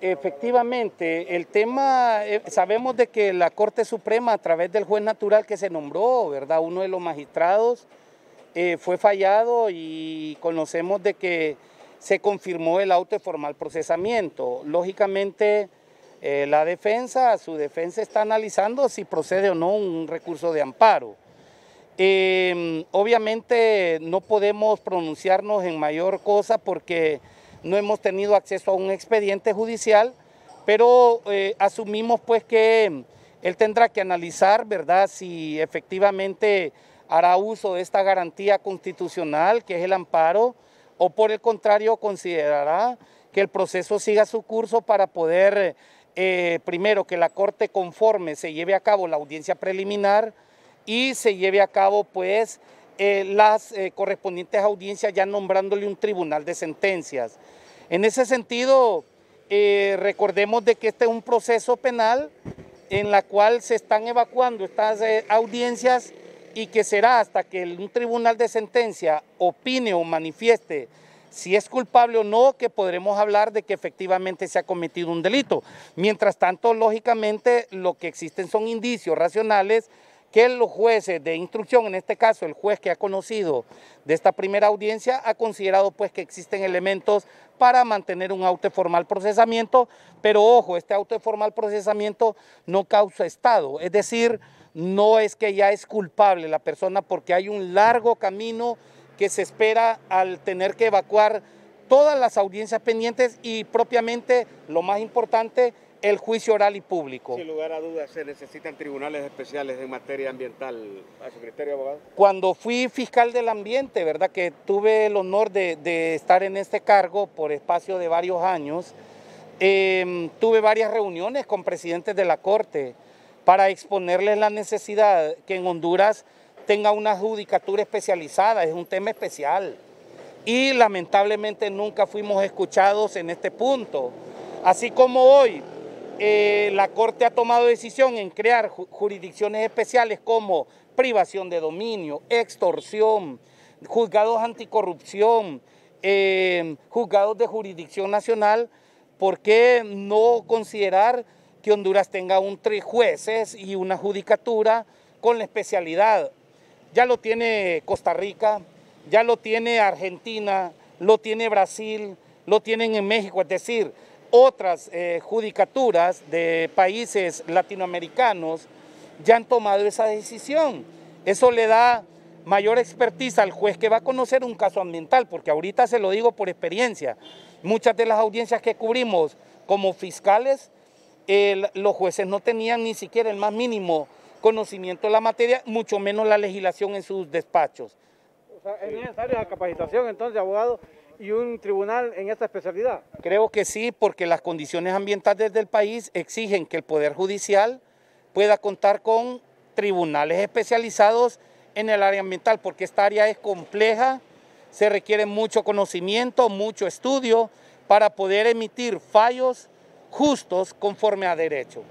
Efectivamente, el tema, eh, sabemos de que la Corte Suprema a través del juez natural que se nombró, ¿verdad? Uno de los magistrados eh, fue fallado y conocemos de que se confirmó el auto de formal procesamiento. Lógicamente, eh, la defensa, su defensa está analizando si procede o no un recurso de amparo. Em, obviamente no podemos pronunciarnos en mayor cosa porque no hemos tenido acceso a un expediente judicial, pero eh, asumimos pues que él tendrá que analizar, ¿verdad?, si efectivamente hará uso de esta garantía constitucional, que es el amparo, o por el contrario considerará que el proceso siga su curso para poder, eh, primero, que la Corte conforme se lleve a cabo la audiencia preliminar y se lleve a cabo pues eh, las eh, correspondientes audiencias ya nombrándole un tribunal de sentencias. En ese sentido, eh, recordemos de que este es un proceso penal en la cual se están evacuando estas audiencias y que será hasta que un tribunal de sentencia opine o manifieste si es culpable o no, que podremos hablar de que efectivamente se ha cometido un delito. Mientras tanto, lógicamente, lo que existen son indicios racionales que los jueces de instrucción, en este caso el juez que ha conocido de esta primera audiencia, ha considerado pues que existen elementos para mantener un auto de formal procesamiento, pero ojo, este auto de formal procesamiento no causa estado, es decir, no es que ya es culpable la persona porque hay un largo camino que se espera al tener que evacuar todas las audiencias pendientes y propiamente lo más importante, el juicio oral y público. Sin lugar a dudas, se necesitan tribunales especiales en materia ambiental, a su criterio, abogado. Cuando fui fiscal del ambiente, ¿verdad? Que tuve el honor de, estar en este cargo por espacio de varios años, em, tuve varias reuniones con presidentes de la Corte para exponerles la necesidad que en Honduras tenga una judicatura especializada, es un tema especial. Y lamentablemente nunca fuimos escuchados en este punto. Así como hoy eh, la Corte ha tomado decisión en crear jurisdicciones especiales como privación de dominio, extorsión, juzgados anticorrupción, eh, juzgados de jurisdicción nacional, ¿por qué no considerar que Honduras tenga un tres jueces y una judicatura con la especialidad? Ya lo tiene Costa Rica, ya lo tiene Argentina, lo tiene Brasil, lo tienen en México, es decir, otras eh, judicaturas de países latinoamericanos ya han tomado esa decisión. Eso le da mayor expertise al juez que va a conocer un caso ambiental, porque ahorita se lo digo por experiencia. Muchas de las audiencias que cubrimos como fiscales, los jueces no tenían ni siquiera el más mínimo conocimiento de la materia, mucho menos la legislación en sus despachos. ¿Es necesaria la capacitación entonces, abogado, y un tribunal en esta especialidad? Creo que sí, porque las condiciones ambientales del país exigen que el Poder Judicial pueda contar con tribunales especializados en el área ambiental, porque esta área es compleja, se requiere mucho conocimiento, mucho estudio para poder emitir fallos justos conforme a derecho.